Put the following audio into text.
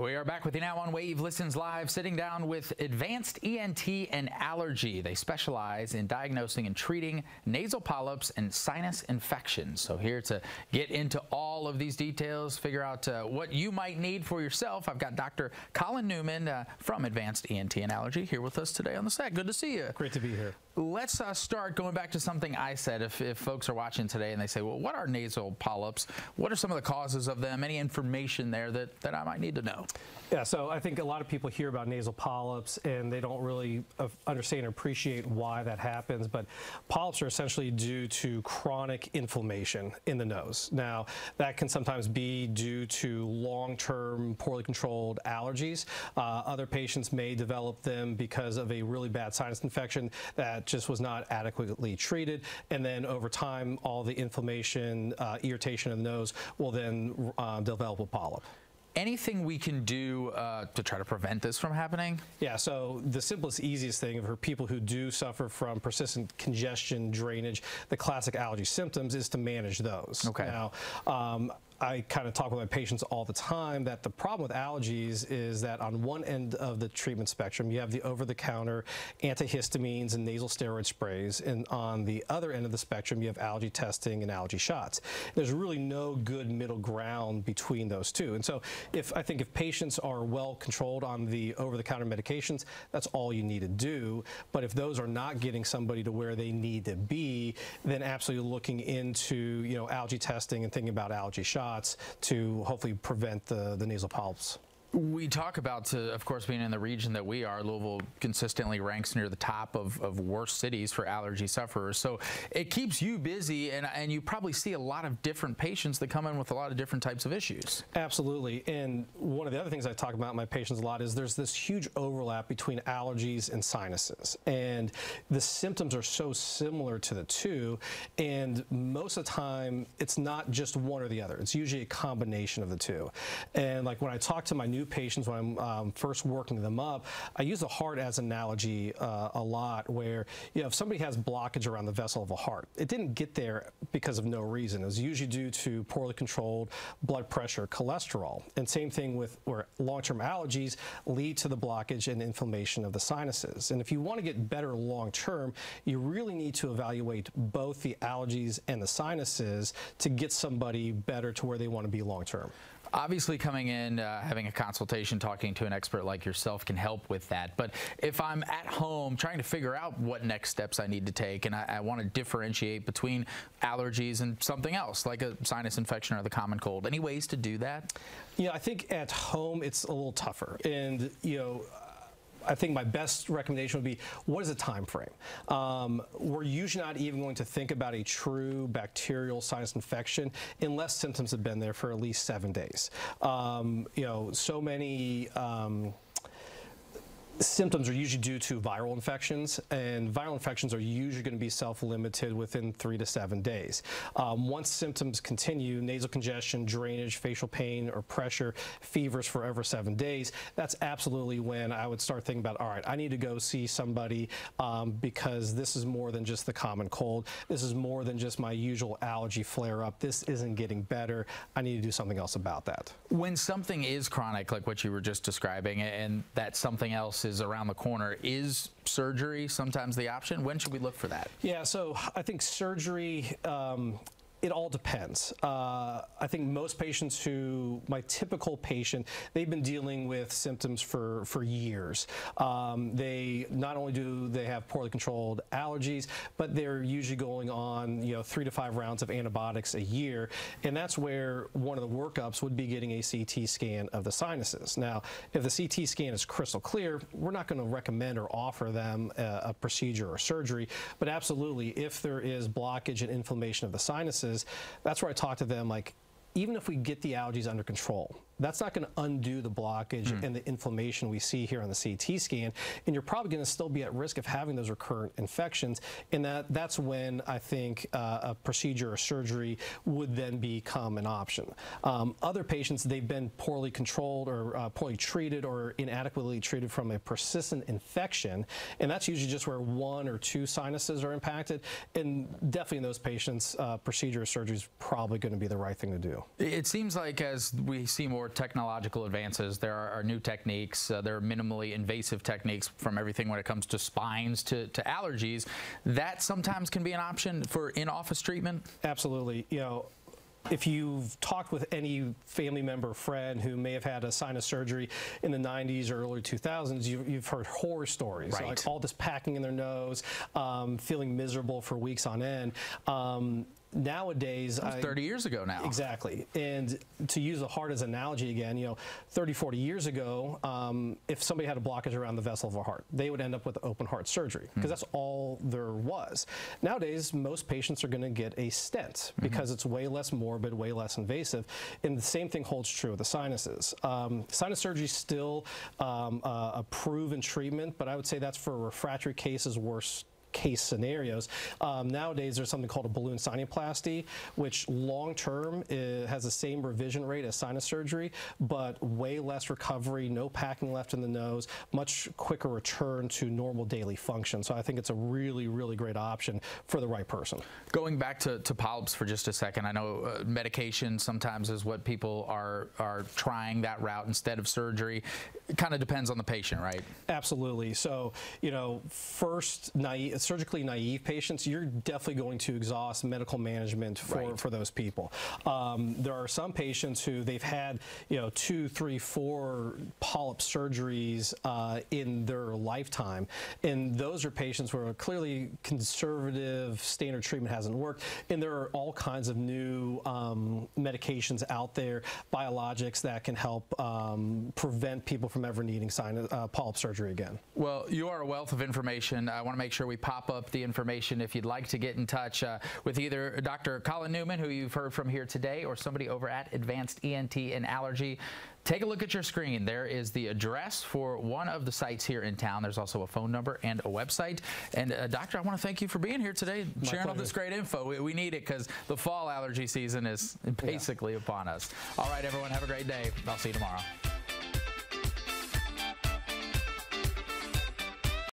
We are back with you now on Wave Listens Live, sitting down with Advanced ENT and Allergy. They specialize in diagnosing and treating nasal polyps and sinus infections. So here to get into all of these details, figure out uh, what you might need for yourself, I've got Dr. Colin Neumann uh, from Advanced ENT and Allergy here with us today on the set. Good to see you. Great to be here. Let's uh, start going back to something I said. If, if folks are watching today and they say, well, what are nasal polyps? What are some of the causes of them? Any information there that, that I might need to know? Yeah, so I think a lot of people hear about nasal polyps and they don't really uh, understand or appreciate why that happens. But polyps are essentially due to chronic inflammation in the nose. Now, that can sometimes be due to long term, poorly controlled allergies. Uh, other patients may develop them because of a really bad sinus infection that just was not adequately treated. And then over time, all the inflammation, uh, irritation of the nose will then uh, develop a polyp anything we can do uh, to try to prevent this from happening? Yeah, so the simplest, easiest thing for people who do suffer from persistent congestion, drainage, the classic allergy symptoms is to manage those. Okay. Now, um, I kind of talk with my patients all the time that the problem with allergies is that on one end of the treatment spectrum, you have the over-the-counter antihistamines and nasal steroid sprays, and on the other end of the spectrum, you have allergy testing and allergy shots. There's really no good middle ground between those two. And so if I think if patients are well controlled on the over-the-counter medications, that's all you need to do. But if those are not getting somebody to where they need to be, then absolutely looking into, you know, allergy testing and thinking about allergy shots shots to hopefully prevent the, the nasal polyps. We talk about, uh, of course, being in the region that we are. Louisville consistently ranks near the top of, of worst cities for allergy sufferers. So it keeps you busy, and, and you probably see a lot of different patients that come in with a lot of different types of issues. Absolutely. And one of the other things I talk about in my patients a lot is there's this huge overlap between allergies and sinuses. And the symptoms are so similar to the two. And most of the time, it's not just one or the other. It's usually a combination of the two. And like when I talk to my new new patients when I'm um, first working them up, I use the heart as an analogy uh, a lot where, you know, if somebody has blockage around the vessel of a heart, it didn't get there because of no reason. It was usually due to poorly controlled blood pressure, cholesterol. And same thing with where long-term allergies lead to the blockage and inflammation of the sinuses. And if you want to get better long-term, you really need to evaluate both the allergies and the sinuses to get somebody better to where they want to be long-term. Obviously, coming in, uh, having a consultation, talking to an expert like yourself can help with that. But if I'm at home trying to figure out what next steps I need to take, and I, I want to differentiate between allergies and something else, like a sinus infection or the common cold, any ways to do that? Yeah, I think at home it's a little tougher. And, you know, I think my best recommendation would be what is the time frame? Um, we're usually not even going to think about a true bacterial sinus infection unless symptoms have been there for at least seven days. Um, you know, so many. Um, symptoms are usually due to viral infections, and viral infections are usually going to be self-limited within three to seven days. Um, once symptoms continue, nasal congestion, drainage, facial pain, or pressure, fevers for over seven days, that's absolutely when I would start thinking about, all right, I need to go see somebody um, because this is more than just the common cold. This is more than just my usual allergy flare-up. This isn't getting better. I need to do something else about that. When something is chronic, like what you were just describing, and that something else is is around the corner. Is surgery sometimes the option? When should we look for that? Yeah, so I think surgery. Um, it all depends. Uh, I think most patients who, my typical patient, they've been dealing with symptoms for, for years. Um, they not only do they have poorly controlled allergies, but they're usually going on, you know, three to five rounds of antibiotics a year. And that's where one of the workups would be getting a CT scan of the sinuses. Now, if the CT scan is crystal clear, we're not going to recommend or offer them a, a procedure or surgery, but absolutely, if there is blockage and inflammation of the sinuses, that's where I talk to them like, even if we get the allergies under control, that's not going to undo the blockage mm. and the inflammation we see here on the CT scan. And you're probably going to still be at risk of having those recurrent infections. And that, that's when I think uh, a procedure or surgery would then become an option. Um, other patients, they've been poorly controlled or uh, poorly treated or inadequately treated from a persistent infection. And that's usually just where one or two sinuses are impacted. And definitely in those patients, uh, procedure or surgery is probably going to be the right thing to do. It seems like as we see more technological advances. There are, are new techniques. Uh, there are minimally invasive techniques from everything when it comes to spines to, to allergies. That sometimes can be an option for in-office treatment. Absolutely. You know, if you've talked with any family member or friend who may have had a sinus surgery in the 90s or early 2000s, you, have heard horror stories, right. like all this packing in their nose, um, feeling miserable for weeks on end. Um, nowadays I, 30 years ago now exactly and to use a heart as an analogy again you know 30 40 years ago um, if somebody had a blockage around the vessel of a heart they would end up with open heart surgery because mm. that's all there was nowadays most patients are going to get a stent mm-hmm. because it's way less morbid way less invasive and the same thing holds true with the sinuses um, sinus surgery is still um, uh, a proven treatment but i would say that's for refractory cases worse case scenarios. Um, nowadays, there's something called a balloon sinuplasty, which long term has the same revision rate as sinus surgery, but way less recovery, no packing left in the nose, much quicker return to normal daily function. So I think it's a really, really great option for the right person. Going back to, to polyps for just a second, I know uh, medication sometimes is what people are are trying that route instead of surgery. It kind of depends on the patient, right? Absolutely. So, you know, first naive surgically naive patients, you're definitely going to exhaust medical management for, right. for those people. Um, there are some patients who they've had, you know, two, three, four polyp surgeries uh, in their lifetime. And those are patients where clearly conservative standard treatment hasn't worked. And there are all kinds of new um, medications out there, biologics that can help um, prevent people from ever needing sinus, uh, polyp surgery again. Well, you are a wealth of information. I want to make sure we pop up the information if you'd like to get in touch uh, with either Dr. Colin Neumann, who you've heard from here today, or somebody over at Advanced ENT and Allergy. Take a look at your screen. There is the address for one of the sites here in town. There's also a phone number and a website. And uh, doctor, I want to thank you for being here today, My sharing pleasure. all this great info. We, we need it because the fall allergy season is basically yeah. upon us. All right, everyone, have a great day. I'll see you tomorrow.